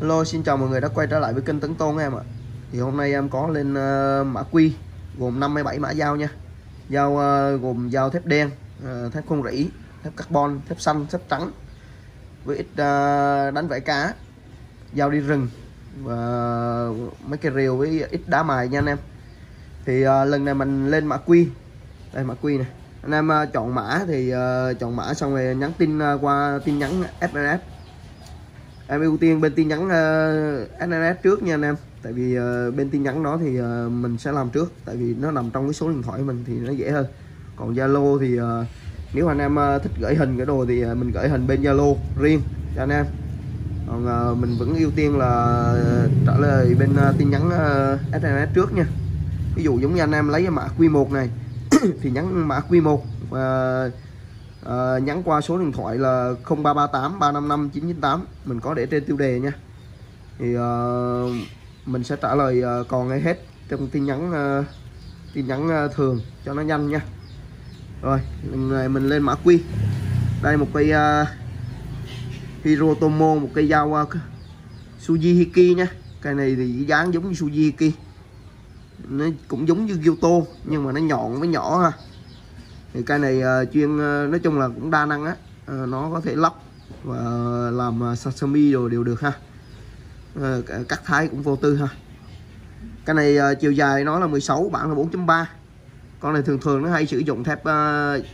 Hello xin chào mọi người đã quay trở lại với kênh Tấn Tôn em ạ. Thì hôm nay em có lên uh, mã quy gồm 57 mã dao nha. Dao uh, ờ, gồm dao thép đen, uh, thép không rỉ, thép carbon, thép xanh, thép trắng Với ít uh, đánh vải cá. Dao đi rừng Và mấy cái rìu với ít đá mài nha anh em. Thì uh, lần này mình lên mã quy Đây mã quy này Anh em uh, chọn mã thì uh, chọn mã xong rồi nhắn tin uh, qua tin nhắn FNF em ưu tiên bên tin nhắn ờ, uh, SNS trước nha anh em. Tại vì uh, bên tin nhắn đó thì uh, mình sẽ làm trước. Tại vì nó nằm trong cái số điện thoại mình thì nó dễ hơn. Còn Zalo thì uh, nếu anh em uh, thích gửi hình cái đồ thì uh, mình gửi hình bên Zalo riêng cho anh em. Còn uh, mình vẫn ưu tiên là trả lời bên uh, tin nhắn uh, SNS trước nha. Ví dụ giống như anh em lấy cái mã Q1 này thì nhắn mã Q1 uh, à, nhắn qua số điện thoại là 0338 355 998 mình có để trên tiêu đề nha. Thì à, mình sẽ trả lời à, còn ngay hết trong tin nhắn à, tin nhắn à, thường cho nó nhanh nha. Rồi này mình lên mã quy đây một cây à, Hirotomo một cây dao à, Suji nha. Cây này thì dáng giống như suzuki nó cũng giống như yuto nhưng mà nó nhọn với nhỏ ha thì cây này uh, chuyên uh, nói chung là cũng đa năng á. Uh, nó có thể lóc và làm sashimi rồi đều được ha. Uh, cắt thái cũng vô tư ha. Cái này uh, chiều dài nó là 16 bản là 4.3 con này thường thường nó hay sử dụng thép uh,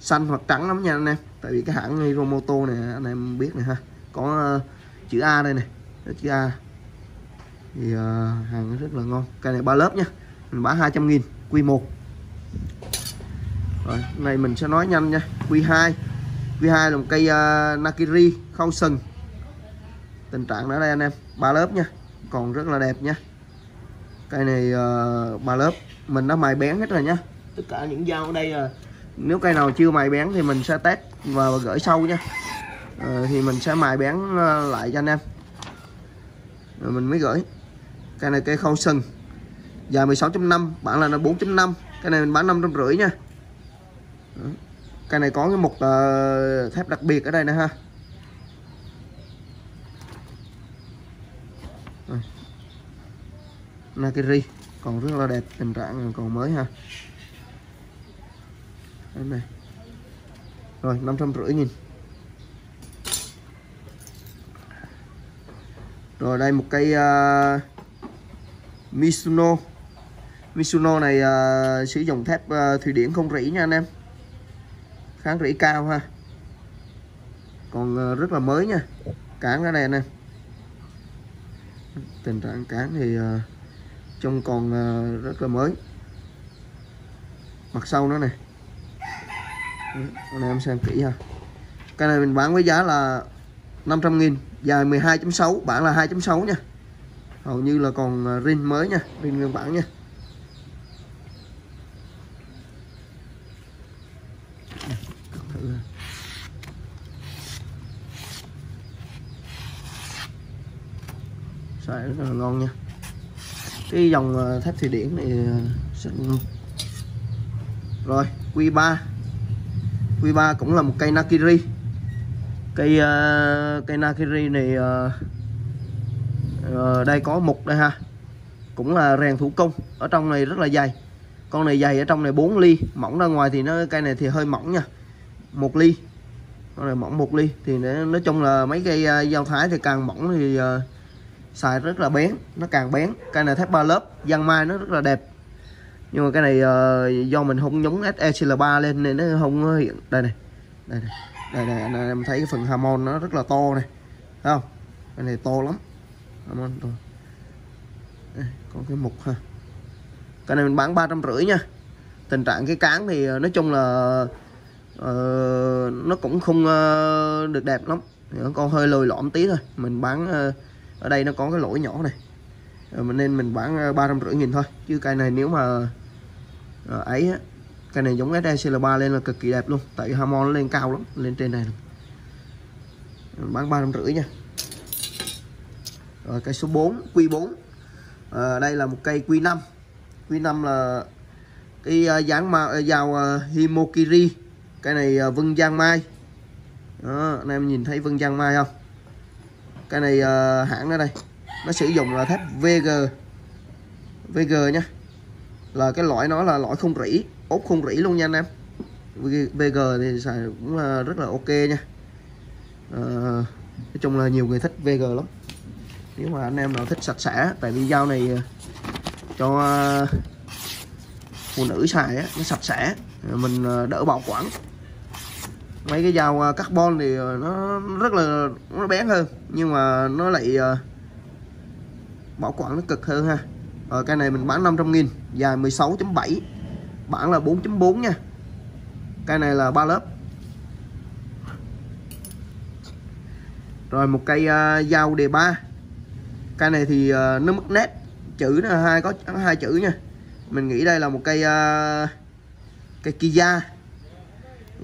xanh hoặc trắng lắm nha anh em. Tại vì cái hãng Hiromoto này anh em biết này ha. Có uh, chữ A đây này. Chữ A. Thì uh, hàng rất là ngon. Cây này ba lớp nha. Mình bán 200 nghìn quy 1 rồi này mình sẽ nói nhanh nha. Q2 Q2 là một cây uh, Nakiri khâu sừng. Tình trạng ở đây anh em. Ba lớp nha. Còn rất là đẹp nha. Cây này uh, ba lớp. Mình đã mài bén hết rồi nha. Tất cả những dao ở đây uh, nếu cây nào chưa mài bén thì mình sẽ test và gửi sâu nha. Uh, thì mình sẽ mài bén lại cho anh em. Rồi mình mới gửi. Cây này cây khâu sừng. Dài 16.5 bản là 4.5 cái này mình bán 550 nha cái này có cái mục uh, thép đặc biệt ở đây nè ha. Nakiri còn rất là đẹp tình trạng còn mới ha. Đây này. Rồi năm trăm rưỡi nghìn. Rồi đây một cây uh, ờ, Misuno Misuno này uh, sử dụng thép uh, thủy điển không rỉ nha anh em kháng rỉ cao ha. Còn ờ, rất là mới nha. Cán ở đây nè. Tình trạng cán thì ờ, trông còn ờ, rất là mới. Mặt sau nữa nè. Anh em xem kỹ ha. Cái này mình bán với giá là 500 nghìn, dài 12.6 bản là 2.6 nha. Hầu như là còn rin mới nha, rin nguyên bản nha xài rất là ngon nha. Cái dòng ờ, thép thủy điển này ờ, rất ngon. Rồi Q3 Q3 cũng là một cây Nakiri. Cây uh, cây Nakiri này uh, uh, đây có mục đây ha. Cũng là rèn thủ công. Ở trong này rất là dày. Con này dày ở trong này 4 ly. Mỏng ra ngoài thì nó cây này thì hơi mỏng nha. Một ly. Con này mỏng một ly. Thì để, nói chung là mấy cây uh, dao thái thì càng mỏng thì uh, xài rất là bén nó càng bén. Cây này thép ba lớp giăng mai nó rất là đẹp. Nhưng mà cái này uh, do mình không nhúng SECL3 lên nên nó không hiện. Đây này đây này đây này anh em thấy cái phần hamon nó rất là to này. Thấy không? Cái này to lắm. Hamon to. Đây, có cái mục ha. Cái này mình bán ba trăm rưỡi nha. Tình trạng cái cán thì ờ, nói chung là uh, nó cũng không uh, được đẹp lắm. Nó còn hơi lồi lõm tí thôi. Mình bán uh, ở đây nó có cái lỗi nhỏ này. Ờ, mình nên mình bán ờ, ba trăm rưỡi nghìn thôi. Chứ cây này nếu mà ờ, ấy á cây này giống SECL3 lên là cực kỳ đẹp luôn. Tại hamon nó lên cao lắm lên trên này mình bán ba trăm rưỡi nha. Rồi cây số 4 Q4 à, đây là một cây Q5 Q5 là cái uh, dáng mà uh, dao uh, Himokiri. Cây này uh, vân giang mai. Đó, anh em nhìn thấy vân giang mai không? Cái này uh, hãng ở đây. Nó sử dụng là thép VG. VG nha. Là cái loại nó là loại không rỉ ốp không rỉ luôn nha anh em. VG thì xài cũng là rất là ok nha. À, nói chung là nhiều người thích VG lắm. Nếu mà anh em nào thích sạch sẽ tại vì dao này ờ, cho phụ nữ xài á, nó sạch sẽ mình đỡ bảo quản mấy cái dao à, carbon thì à, nó rất là nó bén hơn nhưng mà nó lại à, bảo quản nó cực hơn ha. Rồi cái này mình bán 500 nghìn dài 16.7 bản là 4.4 nha. Cái này là ba lớp. Rồi một cây uh, dao đề ba. Cây này thì uh, nó mất nét chữ nó hai có hai chữ nha. Mình nghĩ đây là một cây uh, cây Kia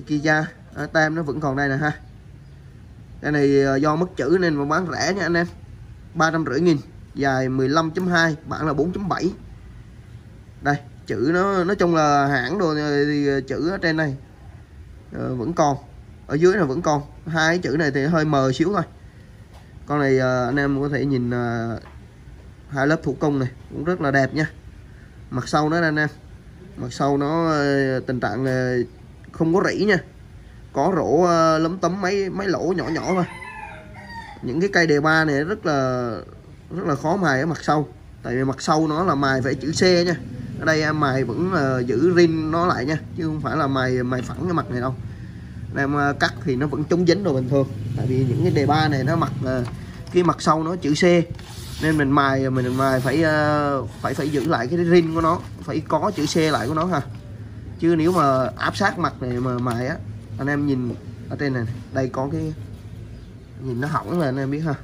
Kia à, tem nó vẫn còn đây nè ha. Cái này ờ, do mất chữ nên mà bán rẻ nha anh em. ba trăm rưỡi nghìn dài 15.2 bản là 4.7 đây chữ nó nói chung là hãng rồi thì ờ, chữ ở trên này uh, vẫn còn. Ở dưới là vẫn còn. Hai chữ này thì hơi mờ xíu thôi. Con này uh, anh em có thể nhìn uh, hai lớp thủ công này cũng rất là đẹp nha. Mặt sau nó anh em. Mặt sau nó uh, tình trạng uh, không có rỉ nha có rổ uh, lấm tấm mấy mấy lỗ nhỏ nhỏ thôi. Những cái cây đề ba này rất là rất là khó mài ở mặt sau. Tại vì mặt sau nó là mài phải chữ C nha. Ở đây em mài vẫn uh, giữ rin nó lại nha chứ không phải là mài mài phẳng cái mặt này đâu. Em uh, cắt thì nó vẫn chống dính đồ bình thường. Tại vì những cái đề ba này nó mặt uh, ờ, cái mặt sau nó chữ C. Nên mình mài mình mài phải uh, phải phải giữ lại cái rin của nó phải có chữ C lại của nó ha. Chứ nếu mà áp sát mặt này mà mài á anh em nhìn ở trên này đây có cái nhìn nó hỏng là anh em biết ha?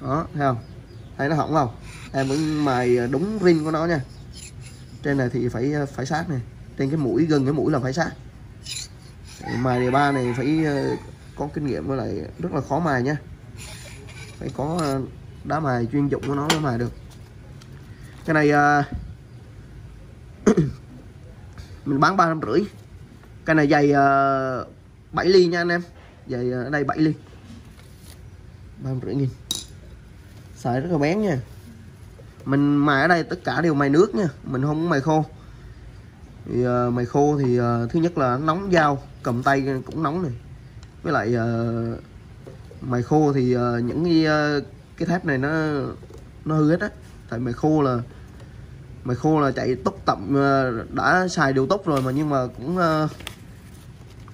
Đó thấy không? Thấy nó hỏng không? Em vẫn mài ờ, đúng rin của nó nha. Trên này thì phải ờ, phải sát này. Trên cái mũi gần cái mũi là phải sát. Mài đề ba này phải ờ, có kinh nghiệm với lại rất là khó mài nha. Phải có đá mài chuyên dụng của nó mới mài được. Cái này mình bán ba năm rưỡi. Cái này dày uh, 7 ly nha anh em. Vậy ờ, ở đây 7 ly. Ba trăm rưỡi nghìn. Xài rất là bén nha. Mình mài ở đây tất cả đều mài nước nha. Mình không mài khô. Thì uh, mài khô thì uh, thứ nhất là nóng dao cầm tay cũng nóng này. Với lại uh, mài khô thì uh, những cái, uh, cái thép này nó nó hư hết á. Tại mài khô là mài khô là chạy tốc tậm uh, đã xài điều tốc rồi mà nhưng mà cũng uh,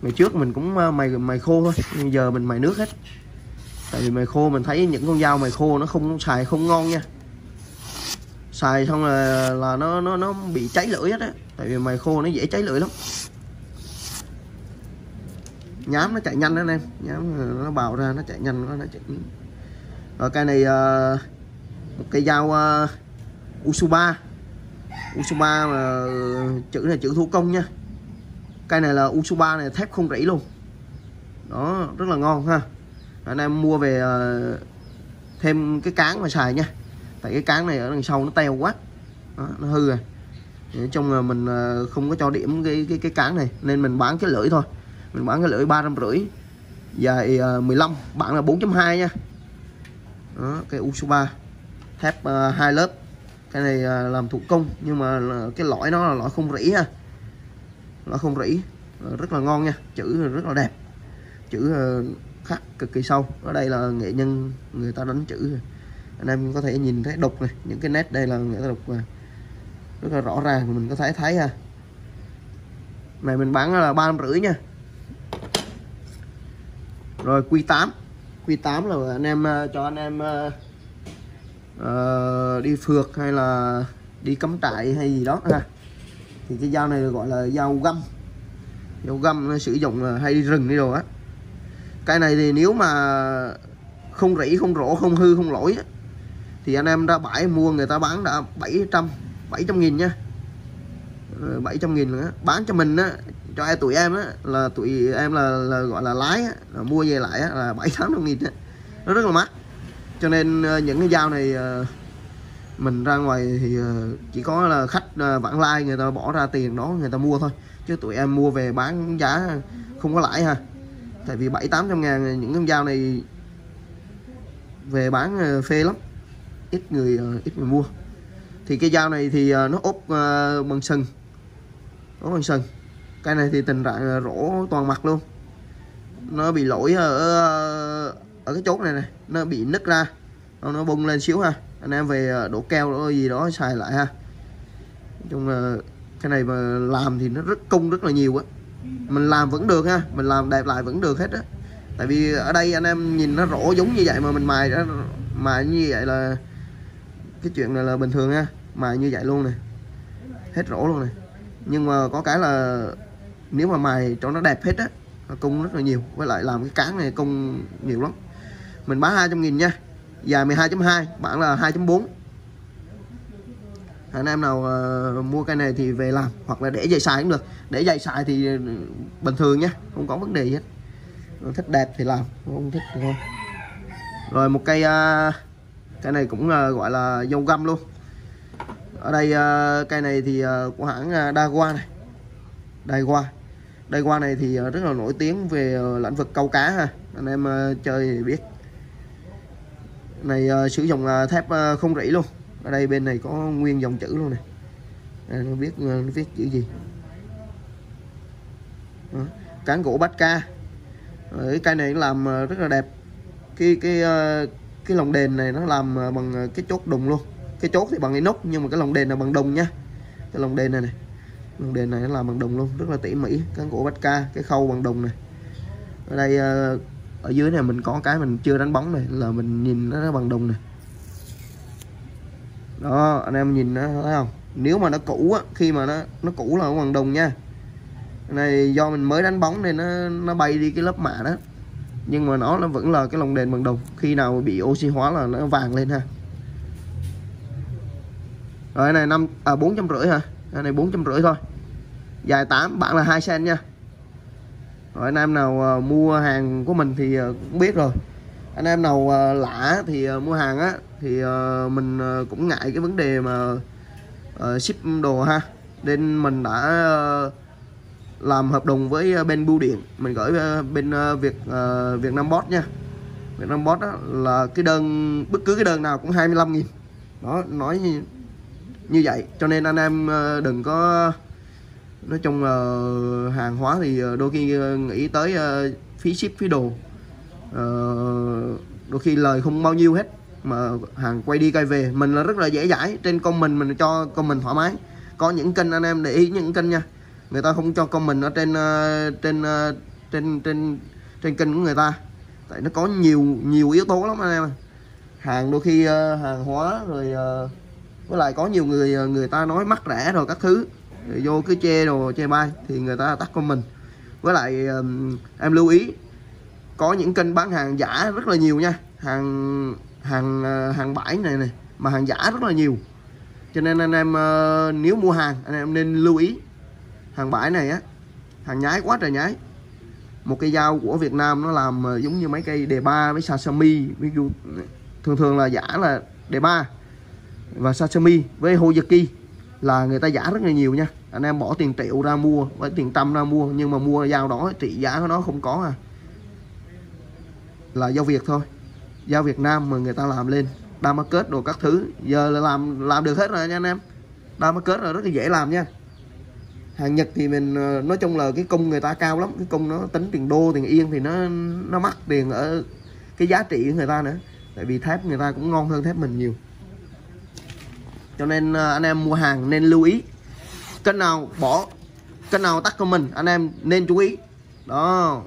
ngày trước mình cũng ờ, mày mày khô thôi nhưng giờ mình mài nước hết. Tại vì mày khô mình thấy những con dao mày khô nó không xài không ngon nha. Xài xong là là nó nó nó bị cháy lưỡi hết á. Tại vì mày khô nó dễ cháy lưỡi lắm. Nhám nó chạy nhanh đó anh em. Nhám nó bào ra nó chạy nhanh nó chạy rồi cây này uh, một cây dao uh, Usuba. Usuba mà chữ này chữ thủ công nha cây này là Usuba này thép không rỉ luôn. Đó rất là ngon ha. Anh em mua về uh, thêm cái cán mà xài nha. Tại cái cán này ở đằng sau nó teo quá. Đó, nó hư rồi. Nói chung là mình uh, không có cho điểm cái cái cái cán này. Nên mình bán cái lưỡi thôi. Mình bán cái lưỡi ba trăm rưỡi dài uh, 15 bạn là 4.2 nha. Đó, cái Usuba thép uh, hai lớp. Cái này uh, làm thủ công nhưng mà cái lõi nó là lõi không rỉ ha nó không rỉ. Ờ, rất là ngon nha. Chữ rất là đẹp. Chữ ờ, khắc cực kỳ sâu. Ở đây là nghệ nhân người ta đánh chữ. Anh em có thể nhìn thấy đục này. Những cái nét đây là người ta đục ờ, rất là rõ ràng. Mình có thể thấy à, ha này mình bán là ba rưỡi nha. Rồi Q8 Q8 là anh em cho anh em uh, đi phượt hay là đi cắm trại hay gì đó ha thì cái dao này gọi là dao găm. Dao găm nó sử dụng hay đi rừng đi đồ á. Cái này thì nếu mà không rỉ không rỗ không hư không lỗi thì anh em ra bãi mua người ta bán đã 700 700 nghìn nha. Ờ, 700 nghìn nữa bán cho mình á cho ai tụi em á là tụi em là, là gọi là lái á, là mua về lại á, là bảy tám nghìn á. nó rất là mắc. Cho nên ờ, những cái dao này ờ, mình ra ngoài thì ờ, chỉ có là khách ờ, vãng lai người ta bỏ ra tiền đó, người ta mua thôi. Chứ tụi em mua về bán giá không có lãi ha. Tại vì bảy, tám trăm ngàn những con dao này về bán ờ, phê lắm. Ít người ít người mua. Thì cái dao này thì nó ốp bằng sừng. Ốp bằng sừng. Cái này thì tình trạng rỗ toàn mặt luôn. Nó bị lỗi ở ở cái chốt này này nó bị nứt ra. Nó bung lên xíu ha anh em về ờ, đổ keo đổ gì đó xài lại ha. Nói chung là cái này mà làm thì nó rất cung rất là nhiều á. Mình làm vẫn được ha, mình làm đẹp lại vẫn được hết á. Tại vì ở đây anh em nhìn nó rỗ giống như vậy mà mình mài đó mài như vậy là cái chuyện này là bình thường ha, mài như vậy luôn này hết rỗ luôn này nhưng mà có cái là nếu mà mài cho nó đẹp hết á nó cung rất là nhiều. Với lại làm cái cán này cung nhiều lắm. Mình bán 200 nghìn nha dài 12.2 bản là 2.4 anh em nào uh, mua cây này thì về làm hoặc là để dày xài cũng được. Để dày xài thì ừ, bình thường nhé không có vấn đề gì hết. Thích đẹp thì làm không thích thì thôi. Rồi một cây ờ, uh, cây này cũng uh, gọi là dâu găm luôn. Ở đây uh, cây này thì uh, của hãng uh, Daiwa này. Daiwa Daiwa này thì uh, rất là nổi tiếng về uh, lĩnh vực câu cá ha. Anh em uh, chơi thì biết này uh, sử dụng uh, thép uh, không rỉ luôn. Ở đây bên này có nguyên dòng chữ luôn này à, nó biết ờ, nó viết chữ gì. À, cán gỗ bát ca. Cái cây này làm rất là đẹp. Cái cái uh, cái lồng đèn này nó làm bằng cái chốt đùng luôn. Cái chốt thì bằng inox nhưng mà cái lồng đèn là bằng đồng nha. Cái lồng đèn này này lồng đèn này nó làm bằng đồng luôn rất là tỉ mỉ. Cán gỗ bát ca cái khâu bằng đồng này. Ở đây uh, ở dưới này mình có cái mình chưa đánh bóng này, là mình nhìn nó bằng đồng này. Đó, anh em nhìn nó, thấy không? Nếu mà nó cũ á, khi mà nó nó cũ là bằng đồng nha. Này do mình mới đánh bóng nên nó nó bay đi cái lớp mạ đó. Nhưng mà nó nó vẫn là cái lồng đèn bằng đồng. Khi nào bị oxy hóa là nó vàng lên ha. Rồi này năm à bốn trăm rưỡi hả? Cái này bốn trăm rưỡi thôi. Dài 8 bạn là hai sen nha rồi anh em nào uh, mua hàng của mình thì uh, cũng biết rồi. Anh em nào uh, lạ thì uh, mua hàng á thì uh, mình uh, cũng ngại cái vấn đề mà uh, ship đồ ha. Nên mình đã uh, làm hợp đồng với uh, bên bưu điện. Mình gửi uh, bên uh, Việt uh, Việt Nam Post nha. Việt Nam Post đó là cái đơn bất cứ cái đơn nào cũng 25 nghìn. Đó nói như, như vậy. Cho nên anh em uh, đừng có nói chung là hàng hóa thì ờ, đôi khi ờ, nghĩ tới ờ, phí ship, phí đồ. Đôi khi lời không bao nhiêu hết, mà hàng quay đi quay về, mình là rất là dễ dãi. Trên con mình mình cho con mình thoải mái. Có những kênh anh em để ý những kênh nha. Người ta không cho con mình ở trên trên trên trên trên kênh của người ta. Tại nó có nhiều nhiều yếu tố lắm anh em hàng đôi khi hàng hóa rồi với lại có nhiều người người ta nói mắc rẻ rồi các thứ rồi vô cứ che đồ, che bay thì người ta tắt con mình với lại em lưu ý, có những kênh bán hàng giả rất là nhiều nha. Hàng hàng ờ, hàng bãi này này, mà hàng giả rất là nhiều. Cho nên anh em ờ, nếu mua hàng, anh em nên lưu ý. Hàng bãi này á, hàng nhái, quá trời nhái. Một cây dao của Việt Nam nó làm ờ, giống như mấy cây đề ba với sashimi. Ví dụ, thường thường là giả là đề ba và sashimi với Hoyaki là người ta giả rất là nhiều nha. Anh em bỏ tiền triệu ra mua với tiền tâm ra mua, nhưng mà mua dao đó, trị giá của nó không có à. Là dao Việt thôi. Dao Việt Nam mà người ta làm lên Damascus đồ các thứ. Giờ là làm làm được hết rồi nha anh em. Damascus là rất là dễ làm nha. Hàng Nhật thì mình ờ, nói chung là cái công người ta cao lắm. Cái công nó tính tiền đô, tiền yên thì nó nó mắc tiền ở cái giá trị của người ta nữa. Tại vì thép người ta cũng ngon hơn thép mình nhiều cho nên ờ, anh em mua hàng nên lưu ý. Kênh nào bỏ kênh nào tắt của mình anh em nên chú ý. Đó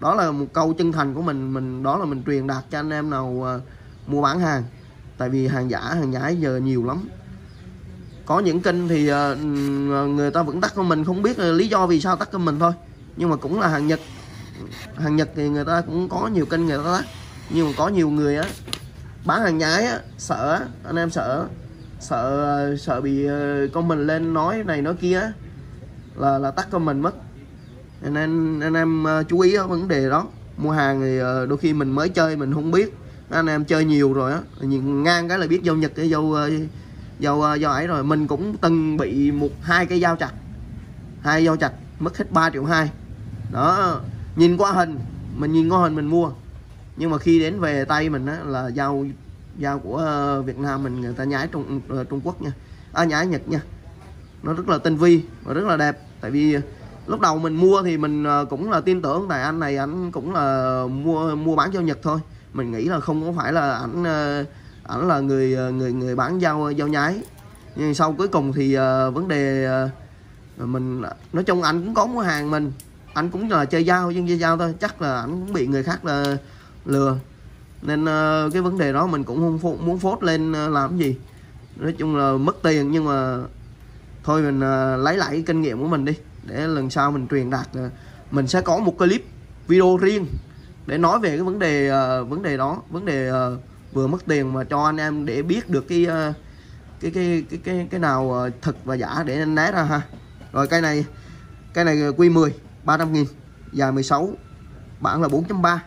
đó là một câu chân thành của mình mình đó là mình truyền đạt cho anh em nào uh, mua bán hàng. Tại vì hàng giả hàng nhái giờ nhiều lắm. Có những kênh thì uh, người ta vẫn tắt của mình không biết lý do vì sao tắt của mình thôi. Nhưng mà cũng là hàng nhật. Hàng nhật thì người ta cũng có nhiều kênh người ta tắt. Nhưng mà có nhiều người á bán hàng nhái á sợ anh em sợ sợ sợ bị ờ, con mình lên nói này nói kia là là tắt con mình mất. Nên anh em ờ, chú ý ở vấn đề đó. Mua hàng thì ờ, đôi khi mình mới chơi mình không biết. Anh em chơi nhiều rồi á nhìn ngang cái là biết dâu nhật cái dâu dâu dâu ấy rồi. Mình cũng từng bị một hai cái dao chặt. Hai dao chặt mất hết 3 triệu hai. Đó nhìn qua hình mình nhìn qua hình mình mua. Nhưng mà khi đến về tay mình á, là dao dao của ờ, Việt Nam mình người ta nhái Trung ờ, Trung Quốc nha. À, nhái Nhật nha. Nó rất là tinh vi và rất là đẹp. Tại vì ờ, lúc đầu mình mua thì mình cũng là tin tưởng tại anh này anh cũng là mua mua bán dao Nhật thôi. Mình nghĩ là không có phải là ảnh ảnh là người người người bán dao dao nhái. Nhưng sau cuối cùng thì vấn đề mình nói chung anh cũng có mua hàng mình. Anh cũng là chơi dao nhưng chơi dao thôi. Chắc là anh cũng bị người khác là lừa nên ờ, cái vấn đề đó mình cũng không muốn phốt lên ờ, làm gì. Nói chung là mất tiền nhưng mà thôi mình ờ, lấy lại cái kinh nghiệm của mình đi. Để lần sau mình truyền đạt mình sẽ có một clip video riêng để nói về cái vấn đề vấn đề đó. Vấn đề vừa mất tiền mà cho anh em để biết được cái cái cái cái cái cái nào thật và giả để anh né ra ha. Rồi cây này cây này Q10 300 nghìn, dài 16 bản là 4.3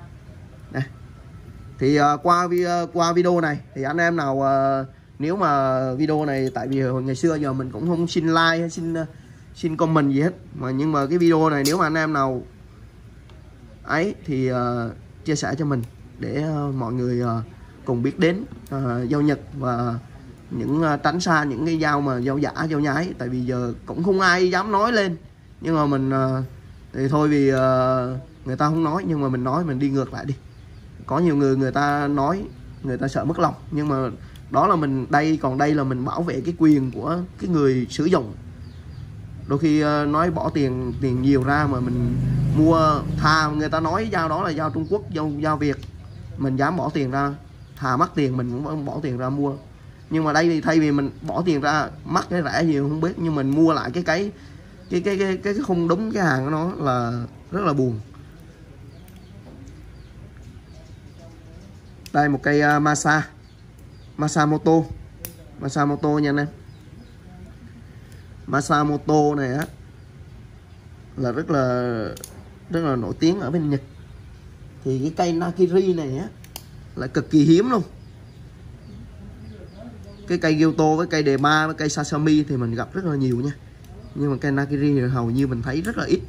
thì uh, qua vi uh, qua video này thì anh em nào uh, nếu mà video này tại vì hồi ngày xưa giờ mình cũng không xin like hay xin uh, xin comment gì hết. Mà nhưng mà cái video này nếu mà anh em nào ấy thì uh, chia sẻ cho mình để uh, mọi người uh, cùng biết đến uh, giao Nhật và những uh, tránh xa những cái dao mà dao giả dao nhái. Tại vì giờ cũng không ai dám nói lên. Nhưng mà mình uh, thì thôi vì uh, người ta không nói nhưng mà mình nói mình đi ngược lại đi có nhiều người người ta nói người ta sợ mất lòng. Nhưng mà đó là mình đây còn đây là mình bảo vệ cái quyền của cái người sử dụng. Đôi khi ờ, nói bỏ tiền tiền nhiều ra mà mình mua thà người ta nói giao đó là giao Trung Quốc giao giao Việt. Mình dám bỏ tiền ra thà mất tiền mình cũng bỏ tiền ra mua. Nhưng mà đây thì thay vì mình bỏ tiền ra mắc cái rẻ gì không biết nhưng mình mua lại cái cái cái cái cái cái, cái không đúng cái hàng của nó là rất là buồn. Đây một cây uh, Masa. Masamoto. Masamoto nha anh em. Masamoto này á là rất là rất là nổi tiếng ở bên Nhật. Thì cái cây Nakiri này á là cực kỳ hiếm luôn. Cái cây Gyoto với cây đề ba với cây Sasami thì mình gặp rất là nhiều nha. Nhưng mà cây Nakiri thì hầu như mình thấy rất là ít.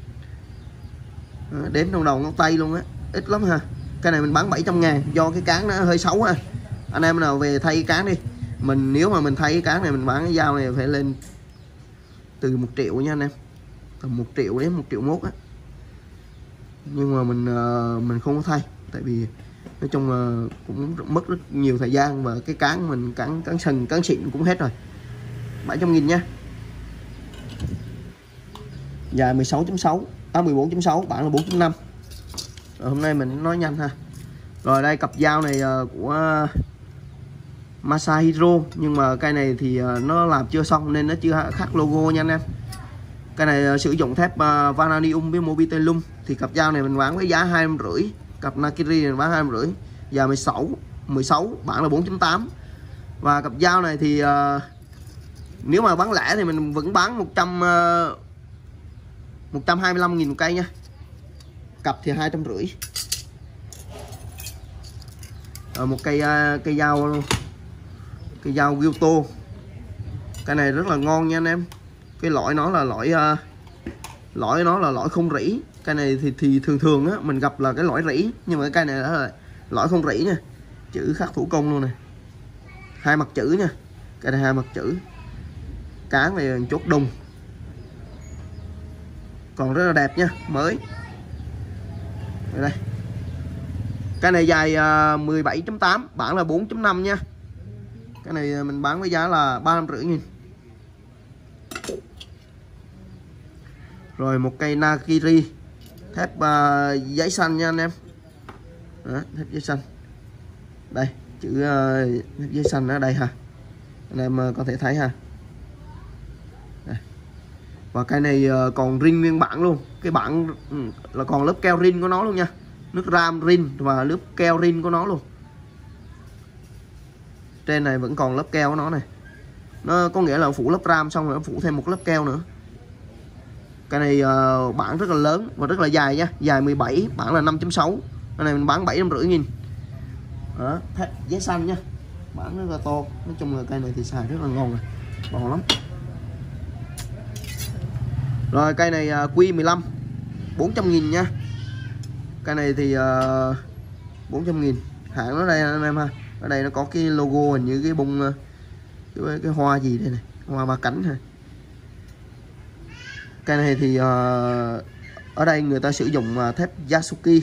À, Đếm trong đầu ngón tay luôn á ít lắm ha cái này mình bán 700 ngàn, do cái cán nó hơi xấu ha. Anh em nào về thay cái cán đi. Mình, nếu mà mình thay cái cán này, mình bán cái dao này phải lên từ một triệu nha anh em. Tầm một triệu đến một triệu mốt á. Nhưng mà mình ờ, mình không có thay, tại vì nói chung là cũng mất rất nhiều thời gian và cái cán mình, cán cán sừng, cán xịn cũng hết rồi. 700 nghìn nha. Dài 16.6 à 14.6 bản là 4.5 rồi hôm nay mình nói nhanh ha. Rồi đây cặp dao này ờ, của Masahiro. Nhưng mà cây này thì ờ, nó làm chưa xong nên nó chưa khắc logo nha anh em. Cái này ờ, sử dụng thép uh, vanadium với mobitelum. Thì cặp dao này mình bán với giá hai rưỡi. Cặp Nakiri này bán hai rưỡi. Giờ 16 16 bản là 4.8 và cặp dao này thì uh, nếu mà bán lẻ thì mình vẫn bán 100 uh, 125.000 một cây nha cặp thì hai trăm rưỡi. Ờ, một cây ờ, cây dao cây dao Gyoto. Cái này rất là ngon nha anh em. Cái lõi nó là lõi ờ, lõi nó là lõi không rỉ. Cái này thì thì thường thường á, mình gặp là cái lõi rỉ, nhưng mà cái cây này là lõi không rỉ nha. Chữ khắc thủ công luôn này hai mặt chữ nha. Cái này hai mặt chữ. Cán này chốt đùng. Còn rất là đẹp nha, mới đây, cái này dài ờ, 17.8 bản là 4.5 nha. Cái này ờ, mình bán với giá là ba trăm rưỡi nghìn. Rồi một cây Nakiri. Thép uh, giấy xanh nha anh em. Đó, thép giấy xanh. Đây chữ uh, thép giấy xanh ở đây ha. Anh em uh, có thể thấy ha. Đây. và cây này uh, còn riêng nguyên bản luôn cái bản ừ, là còn lớp keo rin của nó luôn nha. Nước ram rin và lớp keo rin của nó luôn. Trên này vẫn còn lớp keo của nó này. Nó có nghĩa là phủ lớp ram xong rồi phủ thêm một lớp keo nữa. Cái này ờ, uh, bản rất là lớn và rất là dài nha. Dài 17 bản là 5.6 cái này mình bán 750 nghìn. Đó thép giấy xanh nha. Bản rất là to. Nói chung là cây này thì xài rất là ngon rồi. Ngon lắm. Rồi cây này ờ, uh, Q15 400 nghìn nha. Cái này thì ờ, uh, 400 nghìn. Hãng nó đây anh em ha. Ở đây nó có cái logo hình như cái bông ờ, cái, cái hoa gì đây này hoa ba cánh ha. Cái này thì uh, ở đây người ta sử dụng uh, thép Yasuki.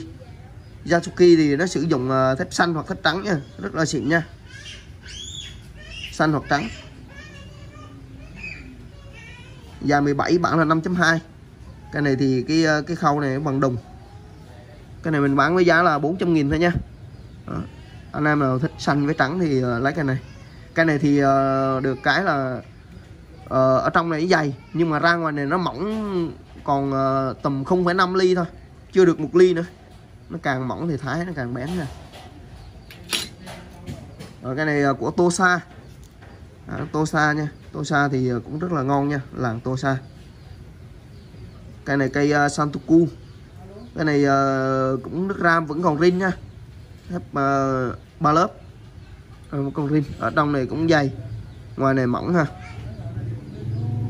Yasuki thì nó sử dụng uh, thép xanh hoặc thép trắng nha. Rất là xịn nha. Xanh hoặc trắng. Dài 17 bản là 5.2 cái này thì cái ờ, cái khâu này bằng đồng cái này mình bán với giá là 400 nghìn thôi nha. Đó. anh em nào thích xanh với trắng thì ờ, lấy cái này. Cái này thì ờ, được cái là ở trong này dày nhưng mà ra ngoài này nó mỏng còn tầm 0,5 ly thôi chưa được một ly nữa. Nó càng mỏng thì thái nó càng bén nè rồi cái này của Tosa. À, Tosa nha. Tosa thì cũng rất là ngon nha làng Tosa cây này cây ờ, uh, Santoku cái này uh, cũng nước ram vẫn còn rin nha. Thép uh, ba lớp. Uh, một con rin. Ở trong này cũng dày. Ngoài này mỏng ha.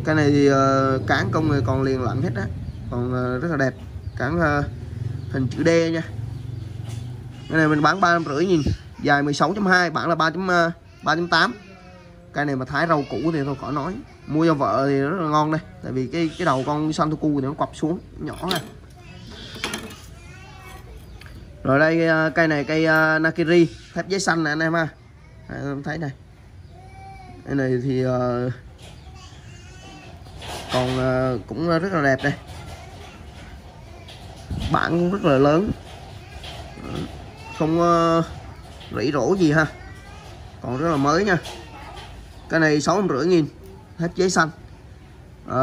Cái này thì uh, cán công này còn liền lạnh hết á. Còn uh, rất là đẹp. Cán uh, hình chữ D nha. Cái này mình bán ba rưỡi nghìn dài 16.2 bản là 3 3.8 cái này mà thái rau củ thì thôi khỏi nói mua cho vợ thì rất là ngon đây. Tại vì cái cái đầu con santoku thì nó quặp xuống nhỏ này. Rồi đây à, cây này cây uh, nakiri. Thép giấy xanh này anh em ha. Em thấy này. Cái này thì uh, còn uh, cũng rất là đẹp đây. Bản cũng rất là lớn. Không uh, rỉ rỗ gì ha. Còn rất là mới nha. Cái này sáu rưỡi nghìn hết giấy xanh. À,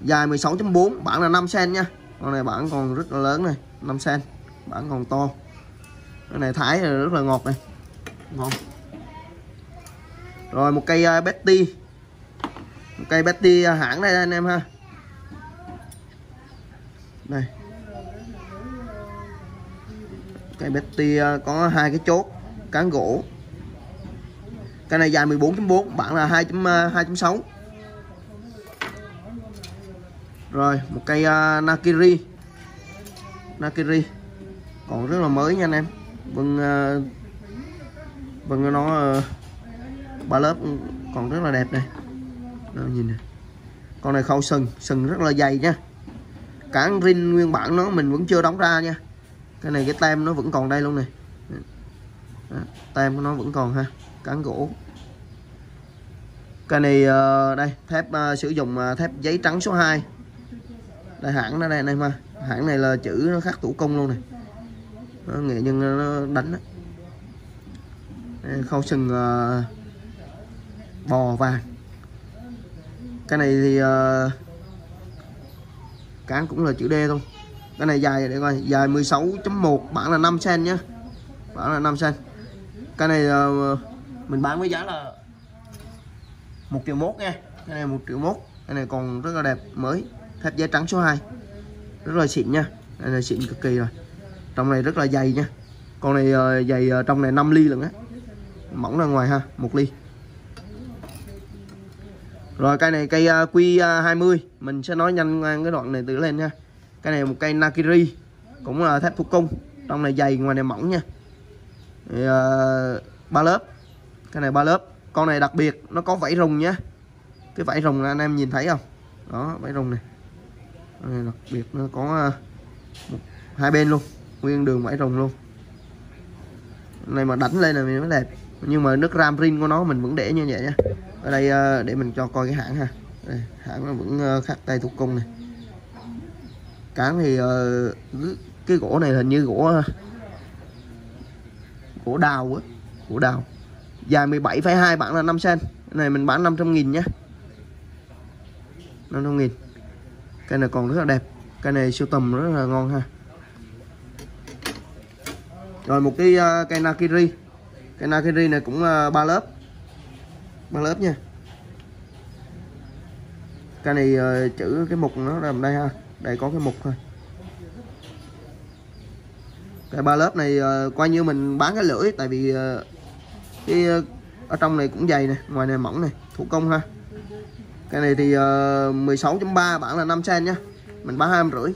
dài 16.4 bản là 5 cm nha. Con này bản còn rất là lớn này 5 cm bản còn to. Cái này thái là rất là ngọt này. Ngon. Rồi một cây uh, Betty. Một cây Betty uh, hãng đây, đây anh em ha. Đây. Cây Betty uh, có hai cái chốt cán gỗ cái này dài 14.4 bản là 2.2.6 à, rồi một cây uh, Nakiri. Nakiri. Còn rất là mới nha anh em. Vân uh, vân nó uh, ba lớp còn rất là đẹp này. Đó, nhìn này con này khâu sừng sừng rất là dày nha. Cản rin nguyên bản nó mình vẫn chưa đóng ra nha. Cái này cái tem nó vẫn còn đây luôn này. Đó, tem của nó vẫn còn ha cán gỗ. Cái này ờ, đây thép ờ, sử dụng ờ, thép giấy trắng số 2 đây hãng nó đây này mà. Hãng này là chữ nó khắc thủ công luôn này. Nó, nghệ nhân nó đánh đó. khâu sừng bò vàng. Cái này thì cán cũng là chữ D thôi. Cái này dài để coi dài 16.1 bản là 5 cm nhá. Bản là 5 cm cái này uh, mình bán với giá là một triệu mốt nha. Cái này một triệu mốt. Cái này còn rất là đẹp mới. Thép giấy trắng số 2 rất là xịn nha. Này là xịn cực kỳ rồi. Trong này rất là dày nha. Con này uh, dày uh, trong này 5 ly lần á. Mỏng ra ngoài ha một ly. Rồi cây này cây ờ, uh, Q20 mình sẽ nói nhanh cái đoạn này từ lên nha. Cái này một cây Nakiri. Cũng là thép thủ công. Trong này dày ngoài này mỏng nha. Thì, uh, ba lớp cái này ba lớp. Con này đặc biệt nó có vảy rồng nhé cái vảy rồng anh em nhìn thấy không? Đó vảy rồng này. Này đặc biệt nó có à, một, hai bên luôn. Nguyên đường vảy rồng luôn. Này mà đánh lên là mình mới đẹp. Nhưng mà nước ram rin của nó mình vẫn để như vậy nhá. Ở đây à, để mình cho coi cái hãng ha. Đây, hãng nó vẫn à, khắc tay thủ công này. Cán thì ờ, cái gỗ này hình như gỗ gỗ đào á. Gỗ đào dài 17,2 bạn là 5 cm này mình bán 500 nghìn nhé. 500 nghìn. Cây này còn rất là đẹp. Cây này siêu tầm rất là ngon ha. Rồi một cái uh, cây Nakiri. Cây Nakiri này cũng à, uh, 3 lớp. 3 lớp nha. Cây này uh, chữ cái mục nó nằm đây ha. Đây có cái mục thôi. Cái ba lớp này uh, coi như mình bán cái lưỡi tại vì uh, cái ờ, ở trong này cũng dày này ngoài này mỏng này thủ công ha. Cái này thì uh, 16.3 bản là 5 cm nhá. Mình bán hai rưỡi.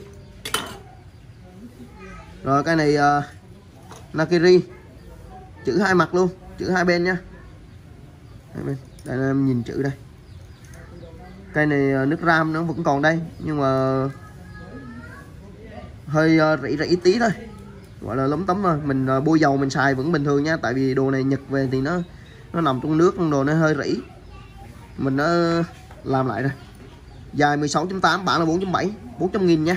Rồi cái này uh, Nakiri. Chữ hai mặt luôn chữ hai bên nha hai bên. Đây là em nhìn chữ đây. Cây này ờ, nước ram nó vẫn còn đây nhưng mà hơi rỉ rỉ tí thôi gọi là lấm tấm thôi. Mình à, bôi dầu mình xài vẫn bình thường nha tại vì đồ này nhật về thì nó nó nằm trong nước trong đồ nó hơi rỉ. Mình nó làm lại rồi, dài 16.8 bản là 4.7 400 nghìn nha.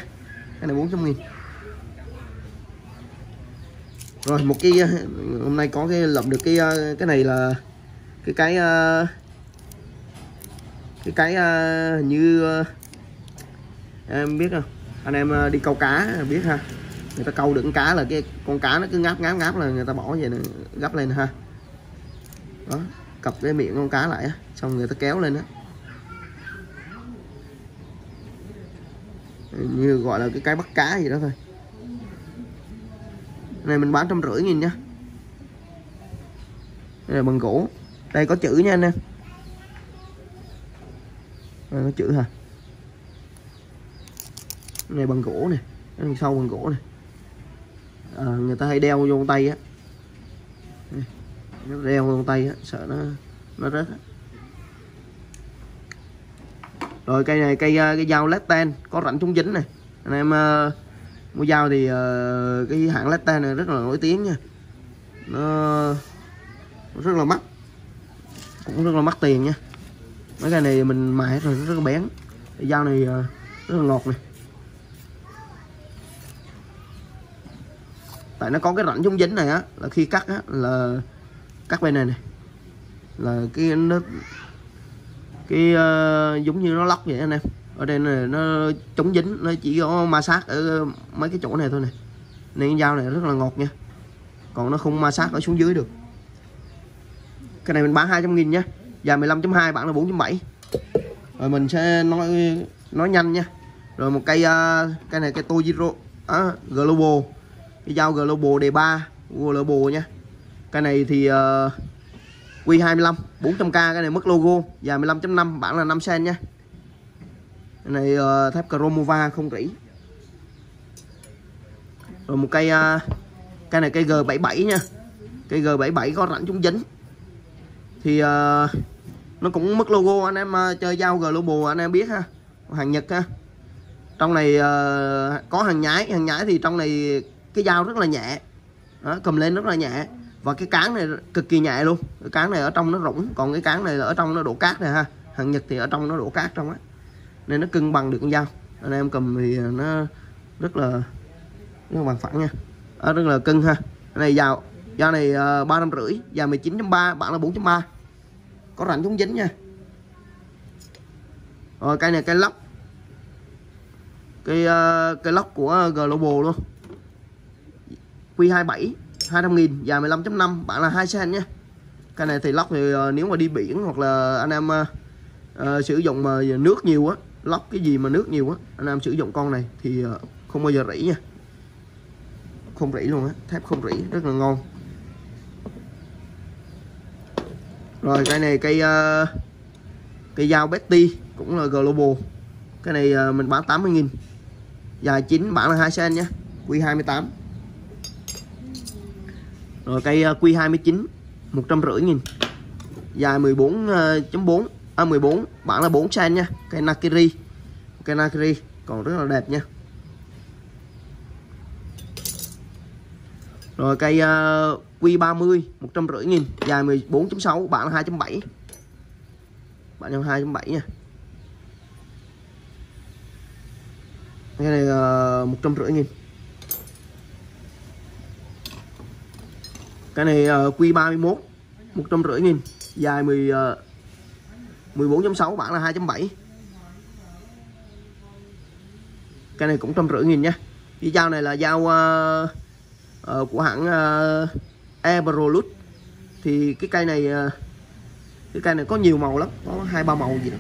Cái này 400 nghìn. Rồi một cái à, hôm nay có cái lập được cái à, cái này là cái cái cái cái như em biết không? Anh em đi câu cá biết ha? Người ta câu được con cá là cái con cá nó cứ ngáp ngáp ngáp là người ta bỏ vậy này, gấp lên ha. Đó cặp cái miệng con cá lại xong người ta kéo lên á. Như gọi là cái cái bắt cá gì đó thôi. Này mình bán trăm rưỡi nghìn nha. Đây là bằng gỗ. Đây có chữ nha anh em. Đây có chữ hả? Này bằng gỗ này đằng sau bằng gỗ này à, người ta hay đeo vô tay á. Nó đeo vô tay á sợ nó nó rớt á. Rồi cây này cây ờ, cái dao led có rãnh chống dính này. Anh em uh, mua dao thì uh, cái hãng led này rất là nổi tiếng nha. Nó rất là mắc cũng rất là mắc tiền nha. Mấy cái này mình mài rồi rất là bén. Cái dao này uh, rất là ngọt này. Tại nó có cái rãnh chống dính này á là khi cắt á là cắt bên này này là cái nó cái uh, giống như nó lóc vậy anh em. Ở đây này nó chống dính nó chỉ có ma sát ở ờ, mấy cái chỗ này thôi này nên cái dao này rất là ngọt nha. Còn nó không ma sát ở xuống dưới được. Cái này mình bán 200 nghìn nha. Dài 15.2 bản là 4.7 rồi mình sẽ nói nói nhanh nha. Rồi một cây uh, cây này cây Tojiro à, Global cái dao Global đề 3 Global nha cái này thì uh, Q25 400k cái này mất logo dài 15.5 bản là 5 cm nha cái này uh, thép Chromova không rỉ. Rồi một cây ờ, uh, cây này cây G77 nha cây G77 có rãnh chống dính. Thì uh, nó cũng mất logo anh em uh, chơi dao Global anh em biết ha. Hàng Nhật ha. Trong này uh, có hàng nhái hàng nhái thì trong này cái dao rất là nhẹ. Đó, cầm lên rất là nhẹ. Và cái cán này cực kỳ nhẹ luôn. Cái cán này ở trong nó rỗng. Còn cái cán này là ở trong nó đổ cát này ha. Hàng nhật thì ở trong nó đổ cát trong á. Nên nó cân bằng được con dao. Anh em cầm thì nó rất là nó bằng phẳng nha. Đó, rất là cân ha. Cái này dao dao này ờ, ba năm rưỡi dài 19.3 bạn là 4.3 có rãnh chống dính nha. Rồi cây này cây lóc. Cây uh, cây lóc của Global luôn. Q27 200.000 dài 15.5 bạn là 2 cm nhé. Cái này thì lóc thì uh, nếu mà đi biển hoặc là anh em uh, sử dụng mà nước nhiều á lóc cái gì mà nước nhiều á anh em sử dụng con này thì uh, không bao giờ rỉ nha. Không rỉ luôn á thép không rỉ rất là ngon. Rồi cái này cây uh, cây dao Betty cũng là global. Cái này uh, mình bán 80.000 dài 9 bản là 2 cm nhé Q28 rồi cây à, Q29 150 nghìn. Dài 14.4 à 14 à, bản là 4 cm nha cây Nakiri. Cây Nakiri còn rất là đẹp nha. Rồi cây uh, Q30 150 nghìn dài 14.6 bản là 2.7 bản là 2.7 nha. Cái này uh, 150 à, nghìn. Cái này uh, Q31 150 nghìn dài 10 uh, 14.6 bản là 2.7 cái này cũng trăm rưỡi nghìn nha. Cái dao này là dao uh, uh, của hãng ờ, uh, Eberolux thì cái cây này uh, cái cây này có nhiều màu lắm có hai ba màu gì đó.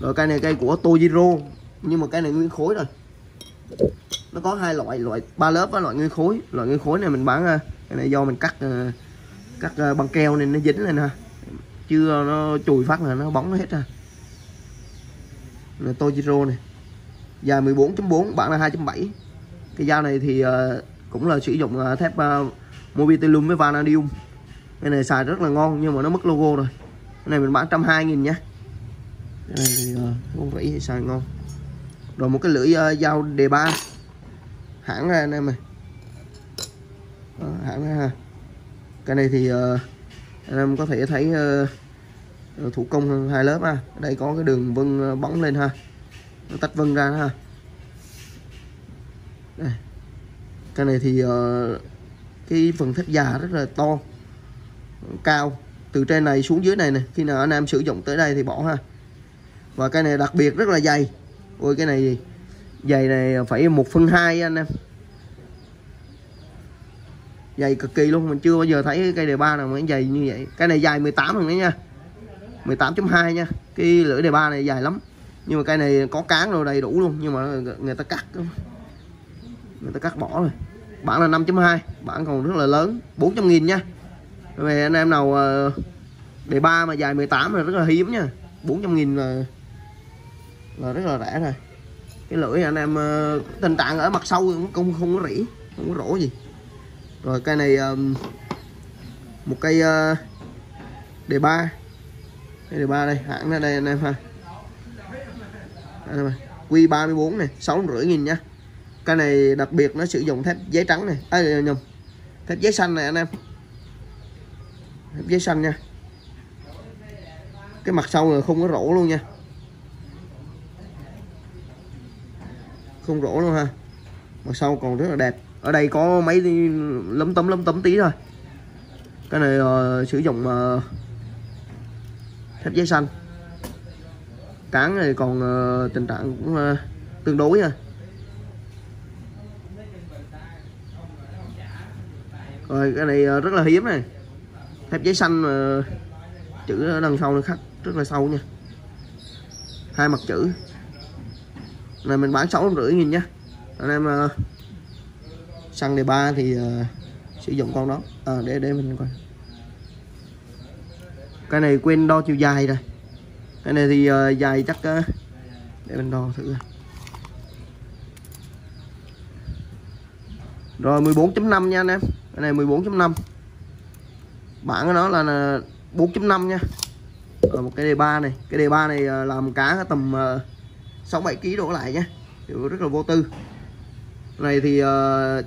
Rồi cây này cây của Tojiro nhưng mà cây này nguyên khối rồi nó có hai loại loại ba lớp với loại nguyên khối. Loại nguyên khối này mình bán ờ, cái này do mình cắt à, cắt à, băng keo nên nó dính lên ha. Chưa nó chùi phát là nó bóng hết ha. Là Tojiro này. Dài 14.4 bản là 2.7 cái dao này thì cũng là sử dụng thép uh, với Vanadium. Cái này xài rất là ngon nhưng mà nó mất logo rồi. Cái này mình bán trăm hai nghìn nha. Cái này thì uh, không phải xài ngon. Rồi một cái lưỡi uh, dao đề ba hãng ra anh em này Đó, hãng ra ha. Cái này thì uh, anh em có thể thấy uh, thủ công hai lớp ha. Đây có cái đường vân ờ, bóng lên ha. Nó tách vân ra ha. Đây. cái này thì uh, cái phần thép già rất là to cao. Từ trên này xuống dưới này này khi nào anh em sử dụng tới đây thì bỏ ha. Và cái này đặc biệt rất là dày. Ôi cái này gì dày này phải 1 phân 2 anh em. Dày cực kỳ luôn, mình chưa bao giờ thấy cây đề ba nào mà dày như vậy. Cái này dài 18 rồi đấy nha 18.2 nha. Cái lưỡi đề ba này dài lắm. Nhưng mà cây này có cán rồi, đầy đủ luôn. Nhưng mà người ta cắt người ta cắt bỏ rồi. Bản là 5.2 bản còn rất là lớn. 400 nghìn nha. Về anh em nào ờ, đề ba mà dài 18 là rất là hiếm nha. 400 nghìn là là rất là rẻ rồi cái lưỡi anh em ờ, tình trạng ở mặt sau cũng không không có rỉ không có rỗ gì. Rồi cây này ờ, một cây ờ, đề ba. Cây đề ba đây hãng ra đây anh em ha. Q 34 này sáu rưỡi nghìn nha. Cái này đặc biệt nó sử dụng thép giấy trắng này. À, nhầm thép giấy xanh này anh em. Thép giấy xanh nha. Cái mặt sau là không có rỗ luôn nha. Không rỗ luôn ha. Mặt sau còn rất là đẹp. Ở đây có mấy lấm tấm lấm tấm tí thôi. Cái này uh, sử dụng uh, thép giấy xanh. Cán này còn uh, tình trạng cũng uh, tương đối nha. Rồi cái này uh, rất là hiếm này. Thép giấy xanh mà chữ ở đằng sau nó khắc rất là sâu nha. Hai mặt chữ này mình bán sáu rưỡi nghìn nhá. Anh em uh, xăng đề ba thì uh, sử dụng con đó. À, để để mình coi. Cái này quên đo chiều dài rồi. Cái này thì uh, dài chắc uh, để mình đo thử rồi 14.5 nha anh em. Cái này 14.5 bản của nó là 4.5 nha. Rồi một cái đề ba này. Cái đề ba này làm cá tầm uh, 67 kg đổ lại nha. Điều rất là vô tư. Này thì uh,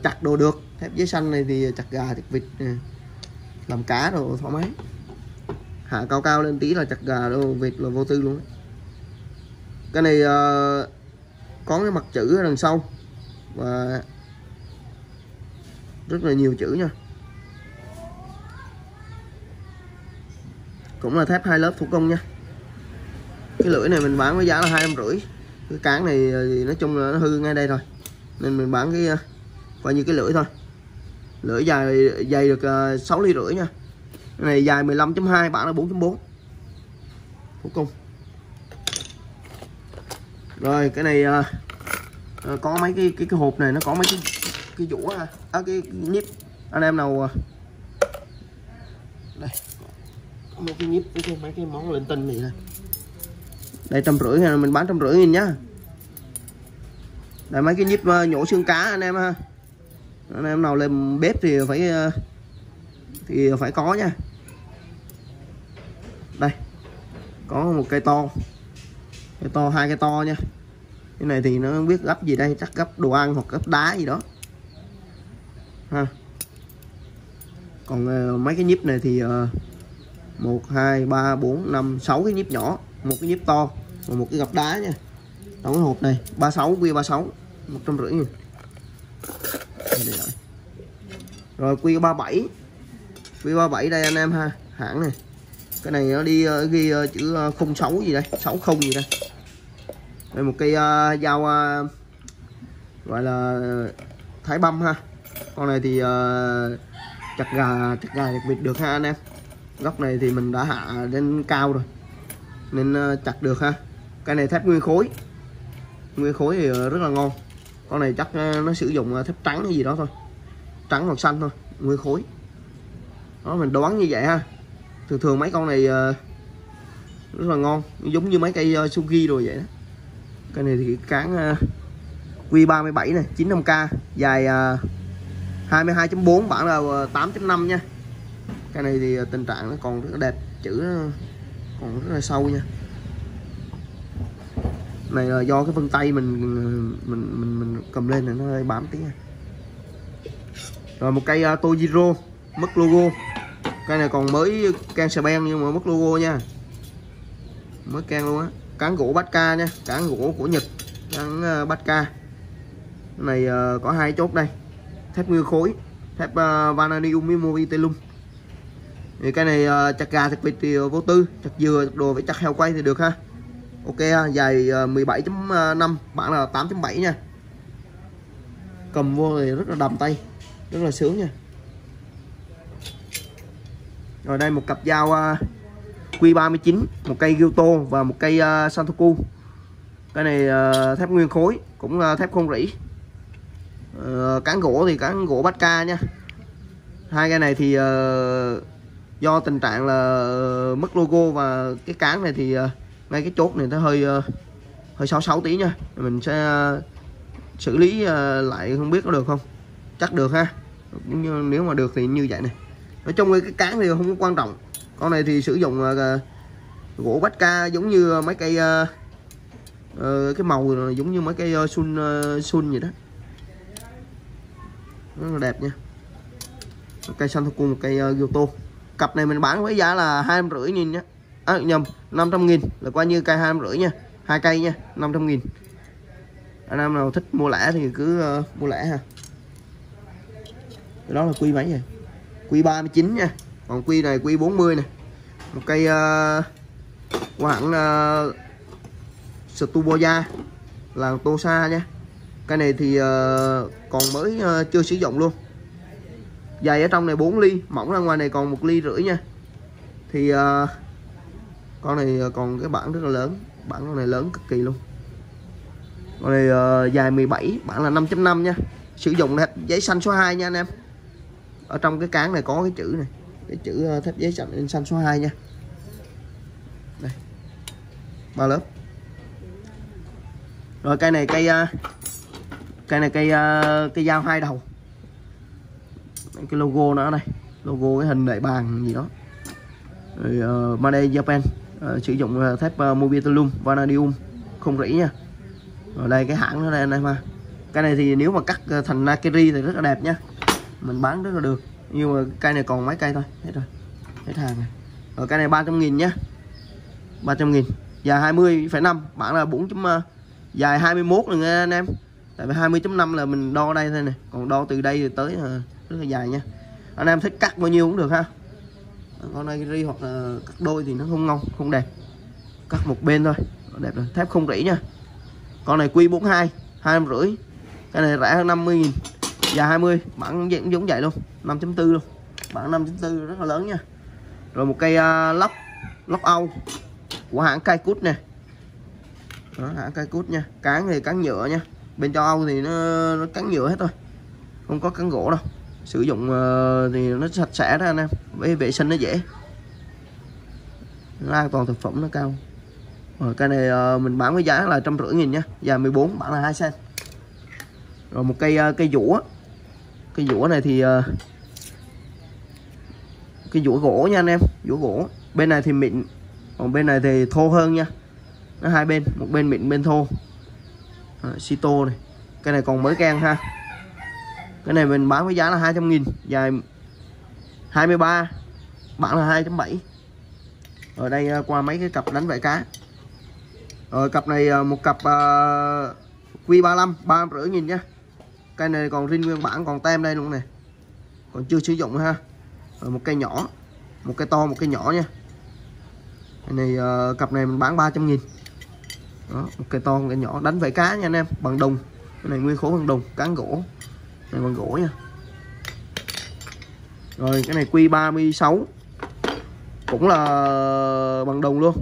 chặt đồ được. Thép giấy xanh này thì chặt gà chặt vịt làm cá đồ thoải mái. Hạ cao cao lên tí là chặt gà đồ vịt là vô tư luôn cái này uh, có cái mặt chữ ở đằng sau. Và rất là nhiều chữ nha. Cũng là thép hai lớp thủ công nha. Cái lưỡi này mình bán với giá là hai trăm rưỡi cái cán này thì nói chung là nó hư ngay đây rồi nên mình bán cái ờ, coi như cái lưỡi thôi. Lưỡi dài dày được ờ, 6 ly rưỡi nha. Cái này dài 15.2 bản là 4.4 cuối cùng. Rồi cái này uh, có mấy cái cái cái hộp này nó có mấy cái cái vũ à, à cái, cái nhíp. Anh em nào đây. Một cái nhíp cái mấy cái món lên tinh này nè đây trăm rưỡi mình bán trăm rưỡi nghìn nhá. Đây mấy cái nhíp ờ, nhổ xương cá anh em ha. Anh em nào lên bếp thì phải ờ, thì phải có nha. Đây có một cây to. Cây to hai cây to nha. Cái này thì nó không biết gấp gì đây chắc gấp đồ ăn hoặc gấp đá gì đó. Ha. Còn uh, mấy cái nhíp này thì uh, 1 2 3 4 5 6 cái nhíp nhỏ một cái nhíp to và một cái gập đá nha. Đóng cái hộp này 36 quy 36 150 nghìn rồi. Quy 37 quy 37 đây anh em ha hãng này. Cái này nó đi uh, ghi uh, chữ ờ, uh, 06 gì đây 60 gì đây. Đây một cây uh, dao uh, gọi là thái băm ha. Con này thì uh, chặt gà chặt gà đặc biệt được ha anh em. Góc này thì mình đã hạ lên cao rồi nên ờ, chặt được ha. Cái này thép nguyên khối. Nguyên khối thì ờ, rất là ngon. Con này chắc ờ, nó sử dụng thép trắng hay gì đó thôi. Trắng hoặc xanh thôi nguyên khối. Đó mình đoán như vậy ha. Thường thường mấy con này rất là ngon. Giống như mấy cây uh, sugi rồi vậy đó. Cái này thì cán Q37 này 95k dài 22.4 bản là 8.5 nha. Cái này thì tình trạng nó còn rất là đẹp. Chữ còn rất là sâu nha. Này là do cái vân tay mình mình mình mình cầm lên này nó hơi bám tí nha. Rồi một cây uh, Tojiro mất logo. Cây này còn mới can xà beng nhưng mà mất logo nha. Mới can luôn á. Cán gỗ bát ca nha cán gỗ của Nhật cán uh, bát ca. Này uh, có hai chốt đây. Thép nguyên khối thép uh, vanadium với thì cái này uh, chặt gà chặt vịt thì ờ, vô tư chặt dừa đồ phải chặt heo quay thì được ha. Ok dài uh, 17.5 bản là 8.7 nha. Cầm vô thì rất là đầm tay rất là sướng nha. Rồi đây một cặp dao ờ, uh, Q39 một cây Gilto và một cây uh, Santoku. Cái này uh, thép nguyên khối cũng uh, thép không rỉ. Uh, cán gỗ thì cán gỗ bát ca nha. Hai cái này thì uh, do tình trạng là ờ, mất logo và cái cán này thì ờ, ngay cái chốt này nó hơi ờ, hơi xấu xấu tí nha. Mình sẽ xử lý lại không biết có được không? Chắc được ha. Nếu mà được thì như vậy này. Nói chung cái cán thì không có quan trọng. Con này thì sử dụng gỗ bách ca giống như mấy cây uh, cái màu giống như mấy cây uh, sun uh, sun vậy đó. Rất là đẹp nha. Một cây xanh một cây uh, Gyoto cặp này mình bán với giá là hai rưỡi nghìn nhá, à, nhầm 500 nghìn là coi như cây hai rưỡi nha. Hai cây nha 500 nghìn. Anh em nào thích mua lẻ thì cứ uh, mua lẻ ha. Cái đó là quy mấy rồi quy 39 nha. Còn quy này quy 40 này một cây uh, của hãng uh, Stuboya là Tosa nha. Cái này thì uh, còn mới uh, chưa sử dụng luôn dày ở trong này 4 ly mỏng ra ngoài này còn một ly rưỡi nha. Thì uh, con này ờ, còn cái bản rất là lớn bản con này lớn cực kỳ luôn. Con này uh, dài 17 bản là 5.5 nha. Sử dụng thép giấy xanh số 2 nha anh em. Ở trong cái cán này có cái chữ này cái chữ thép giấy xanh xanh số 2 nha. Đây. Ba lớp. Rồi cây này cây uh, cây này cây uh, cây dao hai đầu những cái logo nữa đây. Logo cái hình đại bàng gì đó. Rồi uh, Made Japan. Uh, sử dụng uh, thép uh, Mobitolum Vanadium. Không rỉ nha. Rồi đây cái hãng nó đây anh em ha. Cái này thì nếu mà cắt uh, thành Nakiri thì rất là đẹp nha. Mình bán rất là được. Nhưng mà cây này còn mấy cây thôi. Hết rồi. Hết hàng này rồi cái này 300 nghìn nhá 300 nghìn. Dài 20,5 bản là 4 chấm uh, dài 21 rồi nghe anh em. Tại vì 20.5 là mình đo đây thôi này còn đo từ đây tới uh, rất là dài nha. Anh em thích cắt bao nhiêu cũng được ha. Con này ri hoặc là cắt đôi thì nó không ngon không đẹp. Cắt một bên thôi đẹp rồi. Thép không rỉ nha. Con này quy 42 hai năm rưỡi. Cái này rẻ hơn 50 nghìn dài 20 bản cũng giống vậy luôn 5.4 luôn. Bản 5.4 rất là lớn nha. Rồi một cây uh, lóc lóc Âu của hãng cây cút nè. Đó, hãng cây cút nha. Cán thì cán nhựa nha. Bên châu Âu thì nó, nó cán nhựa hết thôi. Không có cán gỗ đâu sử dụng uh, thì nó sạch sẽ đó anh em. Với vệ sinh nó dễ. Nó an toàn thực phẩm nó cao. Rồi cái này uh, mình bán với giá là trăm rưỡi nghìn nhá. Dài 14 bán là hai sen. Rồi một cây uh, cây dũa cây dũa này thì uh, cây dũa gỗ nha anh em. Dũa gỗ. Bên này thì mịn. Còn bên này thì thô hơn nha. Nó hai bên một bên mịn bên thô. À, sito này. Cái này còn mới can ha cái này mình bán với giá là 200 nghìn dài 23 bản là 2.7 ở đây à, qua mấy cái cặp đánh vải cá. Rồi cặp này à, một cặp à, uh, Q35 ba rưỡi nghìn nhá cây này còn riêng nguyên bản còn tem đây luôn nè. Còn chưa sử dụng ha. Rồi một cây nhỏ một cây to một cây nhỏ nha. Cái này uh, cặp này mình bán 300 nghìn. Đó, một cây to một cây nhỏ. Đánh vải cá nha anh em bằng đồng. Cái này nguyên khối bằng đồng cán gỗ này bằng gỗ nha. Rồi cái này Q36 cũng là bằng đồng luôn.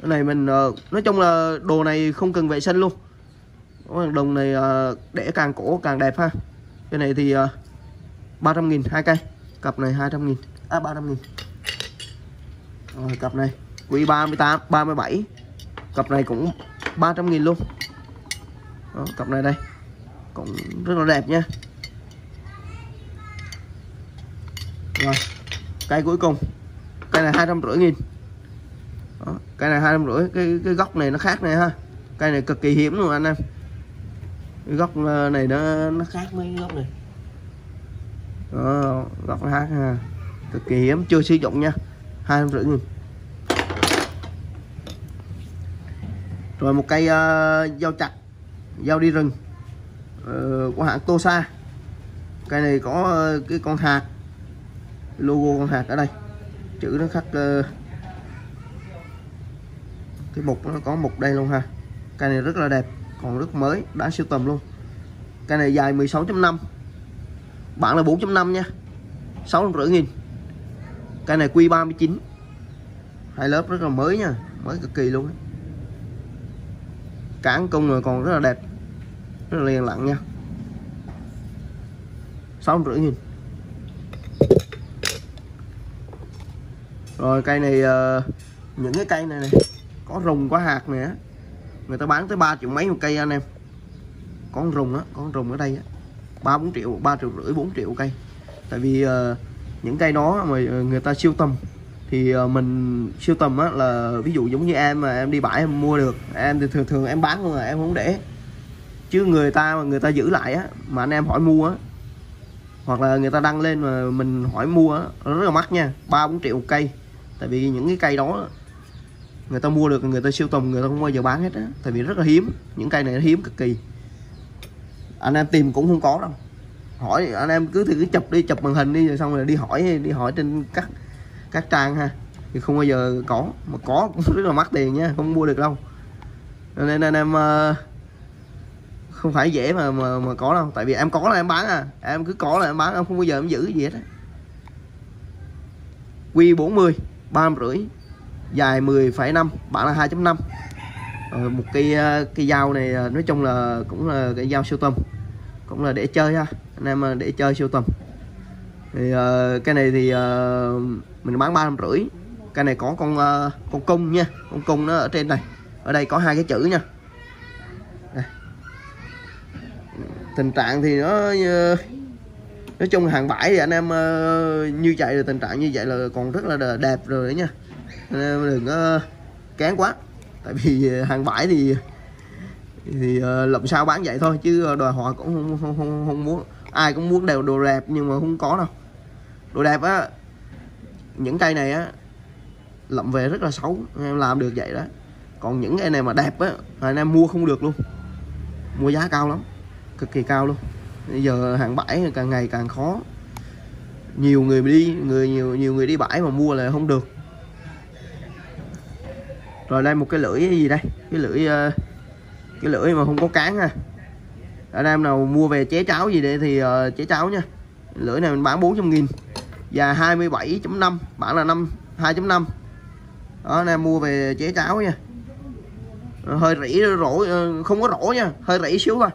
Cái này mình ờ, nói chung là đồ này không cần vệ sinh luôn. Bằng đồng này ờ, để càng cổ càng đẹp ha. Cái này thì ờ, 300 nghìn hai cây. Cặp này 200 nghìn. À 300 nghìn. Rồi cặp này. Q38 37 cặp này cũng 300 nghìn luôn. Đó, cặp này đây. Cũng rất là đẹp nha. Rồi cây cuối cùng. Cây này hai trăm rưỡi nghìn. Đó, cây này hai trăm rưỡi. Cái cái góc này nó khác này ha. Cây này cực kỳ hiếm luôn anh em. Cái góc ờ, này nó nó khác mấy cái góc này. Đó, góc nó khác ha. Cực kỳ hiếm chưa sử dụng nha. hai trăm rưỡi nghìn. Rồi một cây uh, dao chặt dao đi rừng uh, của hãng Tosa. Cây này có uh, cái con hạt logo con hạt ở đây. Chữ nó khắc uh, cái mục nó có mục đây luôn ha. Cây này rất là đẹp còn rất mới đã siêu tầm luôn. Cây này dài 16.5 bạn là 4.5 nha. 6 rưỡi nghìn. Cây này quy 39 hai lớp rất là mới nha mới cực kỳ luôn cán công người còn rất là đẹp rất là liền lặng nha. 6 rưỡi nghìn. Rồi cây này uh, những cái cây này này có rùng có hạt nè. Người ta bán tới 3 triệu mấy một cây anh em. Con rùng á con rùng ở đây á. Ba bốn triệu ba triệu rưỡi 4 triệu cây. Tại vì uh, những cây đó mà ờ, người ta siêu tầm. Thì uh, mình siêu tầm á là ví dụ giống như em mà em đi bãi em mua được em thì thường thường em bán luôn là em không để. Chứ người ta mà người ta giữ lại á mà anh em hỏi mua á hoặc là người ta đăng lên mà mình hỏi mua á rất là mắc nha ba bốn triệu một cây tại vì những cái cây đó, người ta mua được, người ta siêu tầm, người ta không bao giờ bán hết á. Tại vì rất là hiếm, những cây này nó hiếm cực kỳ. Anh em tìm cũng không có đâu. Hỏi, anh em cứ thì cứ chụp đi, chụp màn hình đi, rồi xong rồi đi hỏi đi hỏi trên các các trang ha. Thì không bao giờ có, mà có cũng rất là mắc tiền nha, không mua được đâu. Nên anh em ờ, không phải dễ mà mà mà có đâu. Tại vì em có là em bán à. Em cứ có là em bán, em không bao giờ em giữ gì hết á. Quy 40 ba rưỡi dài 10,5 bản là 2.5 rồi ờ, một cây ờ, cây dao này ờ, nói chung là cũng là cái dao siêu tầm cũng là để chơi ha anh em để chơi siêu tầm. Thì uh, cái này thì uh, mình bán ba rưỡi cái này có con uh, con cung nha con cung nó ở trên này ở đây có hai cái chữ nha. Đây. tình trạng thì nó uh, nói chung hàng bãi thì anh em uh, như vậy là tình trạng như vậy là còn rất là đẹp rồi đấy nha. Anh em đừng có uh, kén quá. Tại vì ờ, hàng bãi thì thì uh, làm sao bán vậy thôi chứ đòi hỏi cũng không, không, không, không muốn. Ai cũng muốn đều đồ đẹp nhưng mà không có đâu. Đồ đẹp á những cây này á lậm về rất là xấu em làm được vậy đó. Còn những cây này mà đẹp á anh em mua không được luôn. Mua giá cao lắm cực kỳ cao luôn bây giờ hàng bãi càng ngày càng khó. Nhiều người đi người nhiều nhiều người đi bãi mà mua là không được. Rồi đây một cái lưỡi gì đây? Cái lưỡi ờ, cái lưỡi mà không có cán à. ha anh em nào mua về chế cháo gì đây thì uh, chế cháo nha. Lưỡi này mình bán 400 nghìn. Và 27.5 bản là 5 2.5 đó anh em mua về chế cháo nha. Hơi rỉ rổ ờ, không có rổ nha hơi rỉ xíu thôi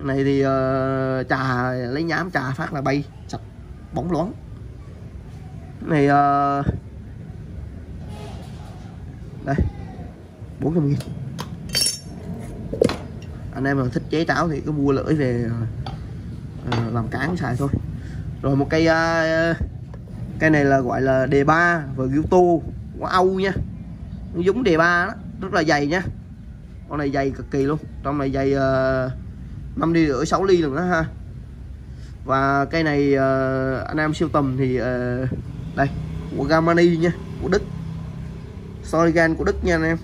này thì uh, trà lấy nhám trà phát là bay sạch bóng loáng. Này uh, đây 400 nghìn. Anh em mà thích chế táo thì cứ mua lưỡi về uh, làm cán xài thôi. Rồi một cây uh, cây này là gọi là đề ba và ghiu tô. Của âu nha. Nó giống đề ba đó rất là dày nha. Con này dày cực kỳ luôn. Trong này dày uh, 5 ly rưỡi 6 ly luôn đó ha. Và cây này uh, anh em siêu tầm thì uh, đây của Gamani nha của Đức. Sorigan của Đức nha anh em.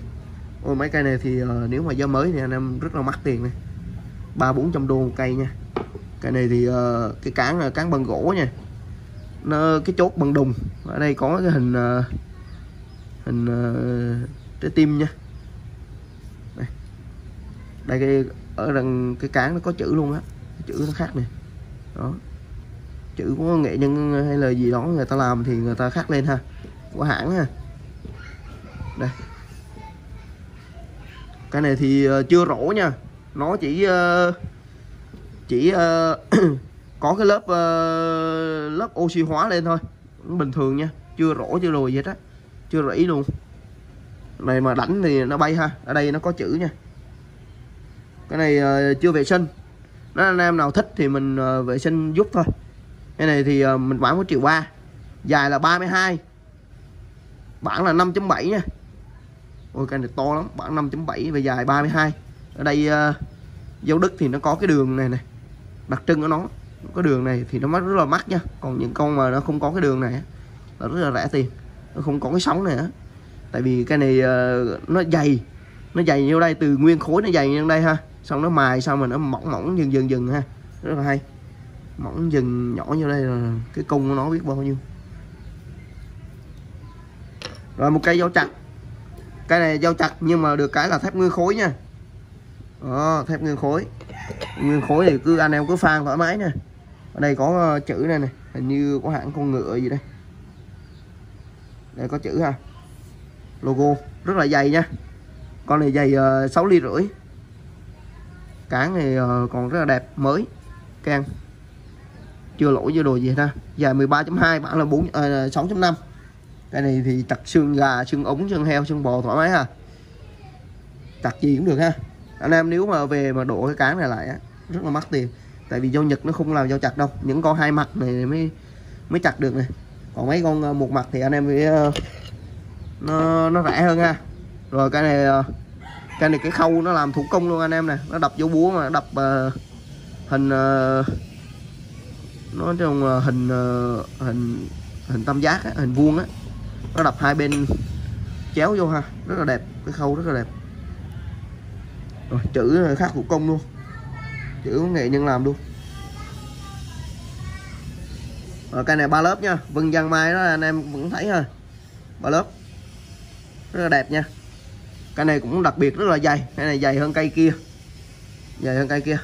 Ôi, mấy cây này thì uh, nếu mà giá mới thì anh em rất là mắc tiền này ba bốn trăm đô một cây nha. Cây này thì uh, cái cán là cán bằng gỗ nha. Nó cái chốt bằng đùng. Ở đây có cái hình uh, hình uh, trái tim nha đây, cái, ở đằng, cái cán nó có chữ luôn á. Chữ nó khác này đó. Chữ của nghệ nhân hay là gì đó người ta làm thì người ta khắc lên ha. Của hãng ha. Đây. Cái này thì ờ, chưa rổ nha. Nó chỉ ờ, chỉ ờ, có cái lớp lớp oxy hóa lên thôi. Bình thường nha. Chưa rổ, chưa rồi gì hết á. Chưa rỉ luôn. Này mà đánh thì nó bay ha. Ở đây nó có chữ nha cái này uh, chưa vệ sinh. Nó anh em nào thích thì mình uh, vệ sinh giúp thôi. Cái này thì uh, mình bán một triệu ba. Dài là 32 bản là 5.7 nha. Ôi cái này to lắm. Bản 5.7 và dài 32 ở đây uh, dấu đức thì nó có cái đường này này. Đặc trưng của nó có đường này thì nó mất rất là mắc nha. Còn những con mà nó không có cái đường này là rất là rẻ tiền. Nó không có cái sóng này á. Tại vì cái này uh, nó dày. Nó dày như đây từ nguyên khối nó dày như đây ha xong nó mài xong mà nó mỏng mỏng dần dần dần ha. Rất là hay. Mỏng dần nhỏ như đây là cái cung của nó biết bao nhiêu. Rồi một cây dao chặt. Cây này dao chặt nhưng mà được cái là thép nguyên khối nha. Đó thép nguyên khối. Nguyên khối thì cứ anh em cứ phan thoải mái nè ở đây có ờ, chữ này này hình như có hãng con ngựa gì đây. Đây có chữ ha. Logo. Rất là dày nha. Con này dày ờ, uh, 6 ly rưỡi cán này ờ, còn rất là đẹp mới can. Chưa lỗi chưa đồ gì ha. Dài 13.2 bản là 4 à, 6.5 cái này thì chặt xương gà xương ống xương heo xương bò thoải mái ha. Chặt gì cũng được ha. Anh em nếu mà về mà đổ cái cán này lại á rất là mắc tiền. Tại vì dao nhật nó không làm dao chặt đâu. Những con hai mặt này mới mới chặt được này. Còn mấy con ờ, một mặt thì anh em phải ờ, nó nó rẻ hơn ha. Rồi cái này cây cái này cái khâu nó làm thủ công luôn anh em nè. Nó đập vô búa mà đập uh, hình uh, nó trong uh, hình uh, hình hình tam giác á, hình vuông á. Nó đập hai bên chéo vô ha. Rất là đẹp. Cái khâu rất là đẹp. Rồi chữ khác thủ công luôn. Chữ nghệ nhân làm luôn. Rồi cây này ba lớp nha. Vân giang mai đó anh em vẫn thấy ha. Ba lớp. Rất là đẹp nha cây này cũng đặc biệt rất là dày. Cây này dày hơn cây kia. Dày hơn cây kia.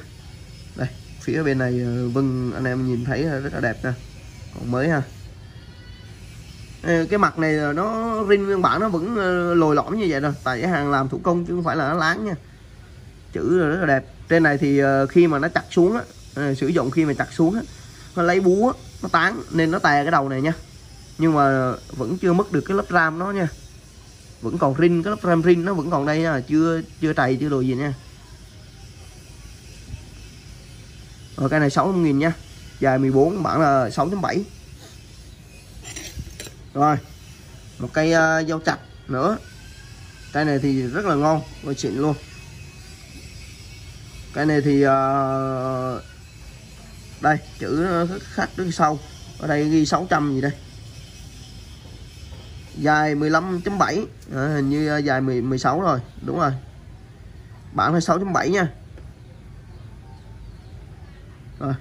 Đây, phía bên này ờ, vân, anh em nhìn thấy ờ, rất là đẹp nè. Còn mới ha. Cái mặt này ờ, nó rin nguyên bản nó vẫn lồi lõm như vậy rồi. Tại cái hàng làm thủ công chứ không phải là nó láng nha. Chữ rất là đẹp. Trên này thì khi mà nó chặt xuống á sử dụng khi mà chặt xuống á, nó lấy búa, nó tán, nên nó tè cái đầu này nha. Nhưng mà vẫn chưa mất được cái lớp ram nó nha vẫn còn rin cái lớp ram rin nó vẫn còn đây nha chưa chưa trầy chưa đồ gì nha. Rồi cái này 60 nghìn nha. Dài 14 bản là 6.7 rồi một cây uh, dao chặt nữa. Cây này thì rất là ngon và xịn luôn. Cái này thì uh, đây chữ khác đứng sau. Ở đây ghi 600 gì đây? Dài 15.7 à, ờ, hình như ờ, dài 10, 16 rồi. Đúng rồi. Bản là 6.7 nha. Rồi.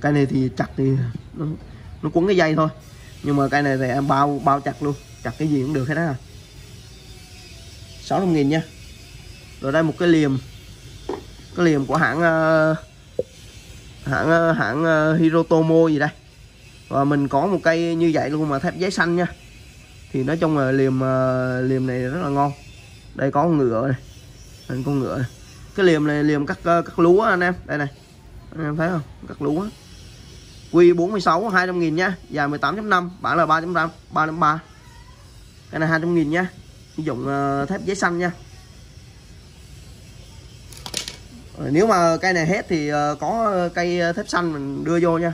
Cái này thì chặt thì nó, nó quấn cái dây thôi. Nhưng mà cái này thì em bao bao chặt luôn. Chặt cái gì cũng được hết á. 600 nghìn nha. Rồi đây một cái liềm. Cái liềm của hãng ờ, hãng hãng Hirotomo gì đây. Và mình có một cây như vậy luôn mà thép giấy xanh nha thì nói chung là liềm ờ, liềm này rất là ngon. Đây có con ngựa này đây. Con ngựa này. cái liềm này liềm cắt ờ, cắt lúa anh em. Đây này. Anh em thấy không? Cắt lúa. Q46 200 nghìn nha. Dài 18.5 bản là 3.5 3.3 cái này 200 nghìn nha. Sử dụng ờ, thép giấy xanh nha. Rồi, nếu mà cây này hết thì có cây thép xanh mình đưa vô nha.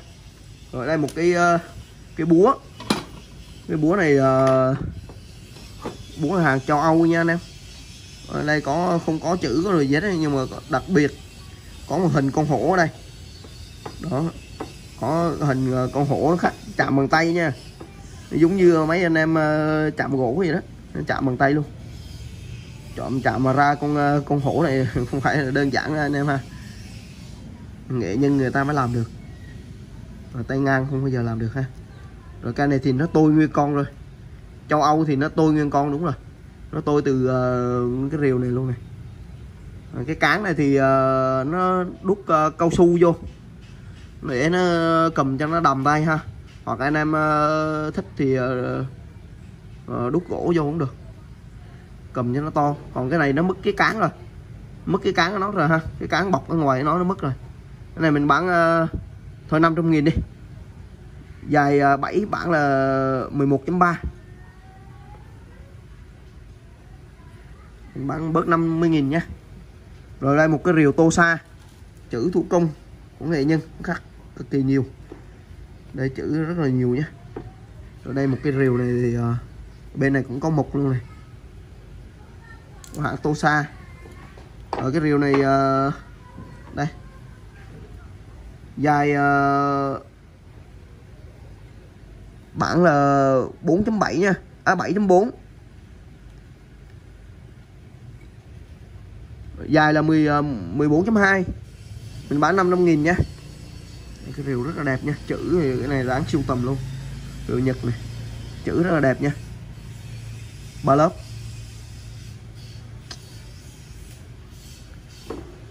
Rồi đây một cái cái búa cái búa này uh, búa hàng châu Âu nha anh em. Ở đây có không có chữ có rồi gì hết nhưng mà đặc biệt có một hình con hổ ở đây. Đó có hình ờ, con hổ khác chạm bằng tay nha. Giống như mấy anh em ờ, chạm gỗ vậy đó chạm bằng tay luôn. Chọn chạm mà ra con con hổ này không phải là đơn giản anh em ha. Nghệ nhân người ta mới làm được. Tay ngang không bao giờ làm được ha rồi cây này thì nó tôi nguyên con rồi. Châu âu thì nó tôi nguyên con đúng rồi. Nó tôi từ uh, cái rìu này luôn này. Cái cán này thì uh, nó đút uh, cao su vô. Để nó cầm cho nó đầm tay ha. Hoặc anh em uh, thích thì uh, uh, đút gỗ vô cũng được. Cầm cho nó to. Còn cái này nó mất cái cán rồi. Mất cái cán của nó rồi ha. Cái cán bọc ở ngoài nó nó mất rồi. Cái này mình bán uh, thôi 500 nghìn đi dài à, 7 bản là 11.3 mình bán bớt 50.000 nha rồi đây một cái rìu tô xa. Chữ thủ công của nghệ nhân khắc cực kỳ nhiều. Đây chữ rất là nhiều nhé. Rồi đây một cái rìu này thì uh, bên này cũng có mục luôn này. Của hãng Tosa ở cái rìu này uh, đây. Dài uh, bản là 4.7 nha. À 7.4 dài là 10 14.2 ờ, mình bán 55 nghìn nha. Cái rìu rất là đẹp nha. Chữ thì cái này dáng siêu tầm luôn. Rìu Nhật này. Chữ rất là đẹp nha. Ba lớp.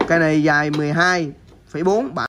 Cái này dài 12,4 bản